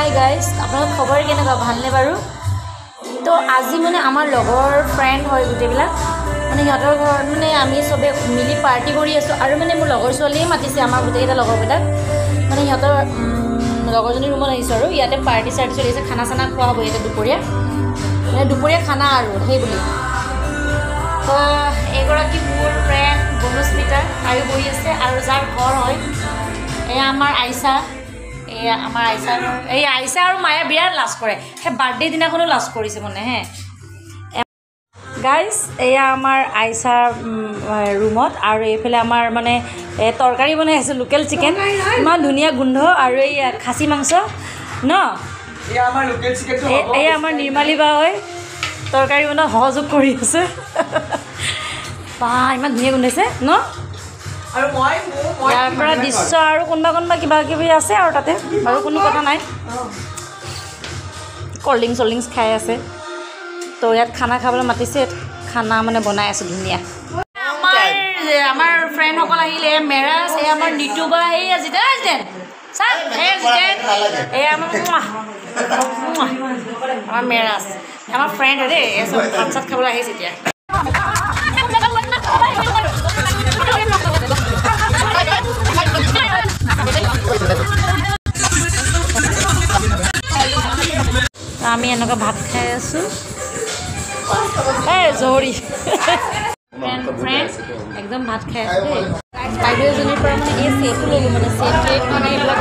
Hi guys আপোনালোক খবৰ কেনেকুৱা? ভালনে বাৰু? তো আজি মানে আমাৰ লগৰ ফ্ৰেণ্ড হয় গোটেইবিলাক। মানে সিহঁতৰ ঘৰত মানে আমি চবে মিলি পাৰ্টি কৰি আছোঁ আৰু মানে মোৰ লগৰ ছোৱালীয়ে মাতিছে আমাৰ গোটেইকেইটা লগৰকেইটাক মানে সিহঁতৰ লগৰজনীৰ ৰুমত আহিছোঁ আৰু। ইয়াতে পাৰ্টি চাৰ্টি চলি আছে খানা চানা খোৱা হ'ব ইয়াতে দুপৰীয়া। মানে দুপৰীয়া খানা আৰু সেই বুলি। তো এইগৰাকী মোৰ ফ্ৰেণ্ড বনস্মিতা তাইও বহি আছে আৰু যাৰ ঘৰ হয় এয়া আমাৰ আইচা এয়া আমাৰ আইচা এই আইচা আৰু মায়ে বিৰাট লাজ কৰে। সেই বাৰ্থডে দিনাখনো লাজ কৰিছে মানে হে। গাইজ এয়া আমাৰ আইচাৰ ৰুমত আৰু এইফালে আমাৰ মানে তৰকাৰী বনাই আছে লোকেল চিকেন ইমান ধুনীয়া গোন্ধ আৰু এই খাচী মাংস ন? এয়া আমাৰ নিৰ্মালী বা হয় তৰকাৰী বনোৱা সহযোগ কৰি আছে। বা ইমান ধুনীয়া গোন্ধাইছে ন? আৰু মই ইয়াৰ পৰা দৃশ্য আৰু কোনোবা কোনোবা কিবা কিবি আছে আৰু তাতে বাৰু কোনো কথা নাই। কল্ড ড্ৰিংকছ চল্ড ড্ৰিংকছ খাই আছে। তো ইয়াত খানা খাবলৈ মাতিছে খানা মানে বনাই আছোঁ ধুনীয়া। আমাৰ ফ্ৰেণ্ডসকল আহিলে মেৰাজ এই আমাৰ নিতু বা এই জিতেন জিতেন চাওক এই জিতেন এই আমাৰ মেৰাজ আমাৰ ফ্ৰেণ্ড হয় দেই ভাত চাত খাবলৈ আহিছে এতিয়া। আমি এনেকুৱা ভাত খাই আছোঁ। এই জহৰি। ফ্ৰেণ্ড একদম ভাত খাই আছোঁ দেই। বাইদেউ এজনীৰ পৰা মানে এই ল'লোঁ মানে চেট কেক মানে এইবিলাক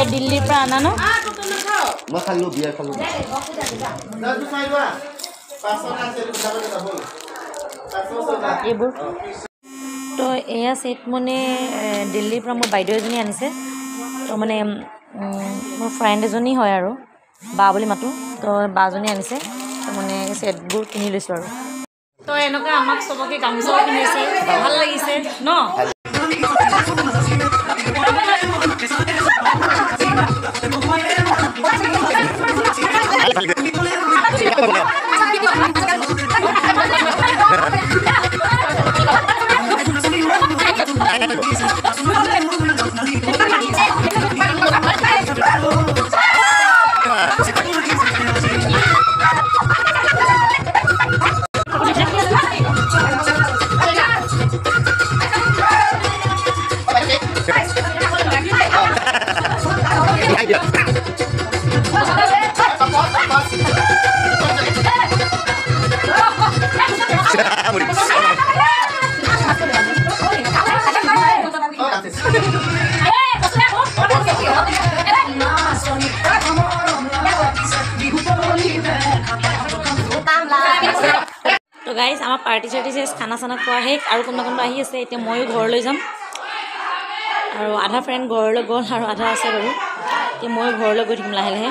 এই দিল্লীৰ পৰা অনা ন? মই খালোঁ খালোঁ। এইবোৰ। তো এয়া ছেট মানে দিল্লীৰ পৰা মোৰ বাইদেউ এজনী আনিছে। তো মানে মোৰ ফ্ৰেণ্ড এজনী হয় আৰু। বা বুলি মাতোঁ। তো বাজনী আনিছে। মানে ছেটবোৰ কিনি লৈছোঁ আৰু। তো এনেকুৱা আমাক চবকে গামোচাও কিনিছে ভাল লাগিছে ন? তো গাইজ আমাৰ পাৰ্টি চাৰ্টি চেছ খানা চানা খোৱা শেষ আৰু কোনোবা কোনোবা আহি আছে এতিয়া ময়ো ঘৰলৈ যাম। আৰু আধা ফ্ৰেণ্ড ঘৰলৈ গ'ল আৰু আধা আছে বাৰু। এতিয়া ময়ো ঘৰলৈ গৈ থাকিম লাহে লাহে।